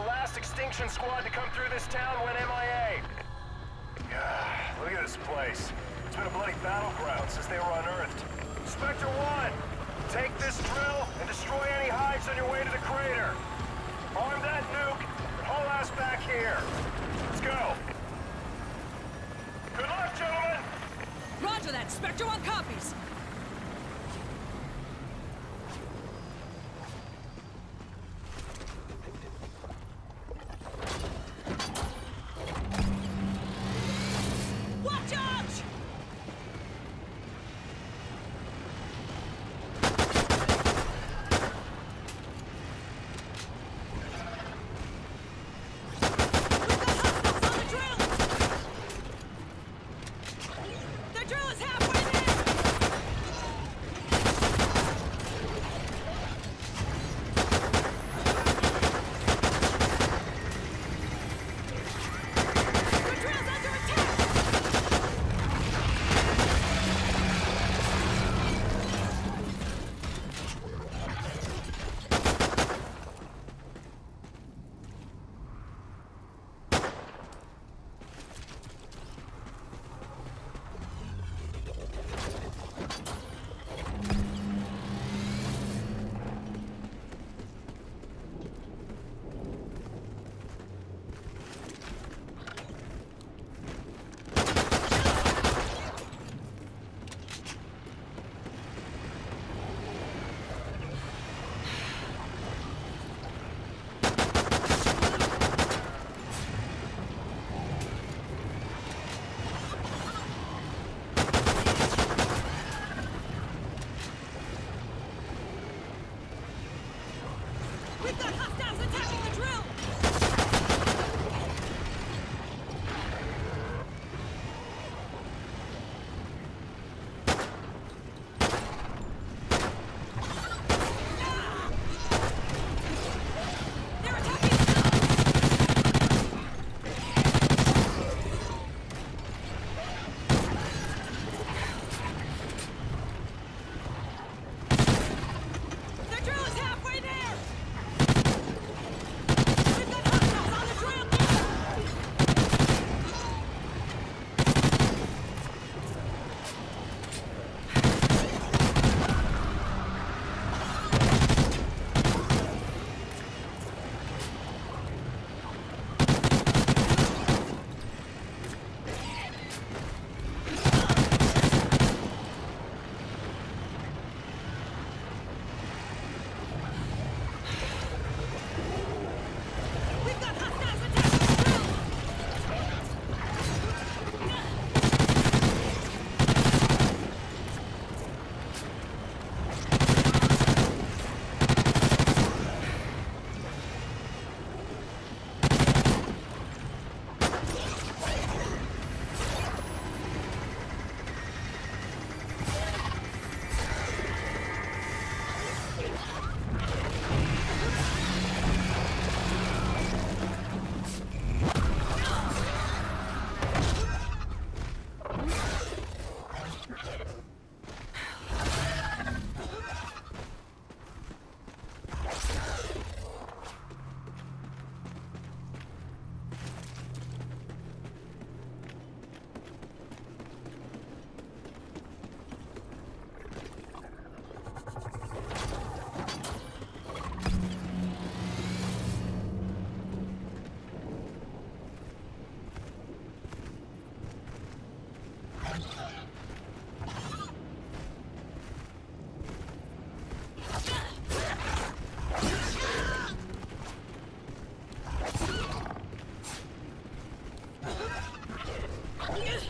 the last extinction squad to come through this town went MIA. Yeah, look at this place. It's been a bloody battleground since they were unearthed. Spectre 1, take this drill and destroy any hives on your way to the crater. Arm that nuke and haul ass back here. Let's go. Good luck, gentlemen! Roger that. Spectre 1 copies. Yeah.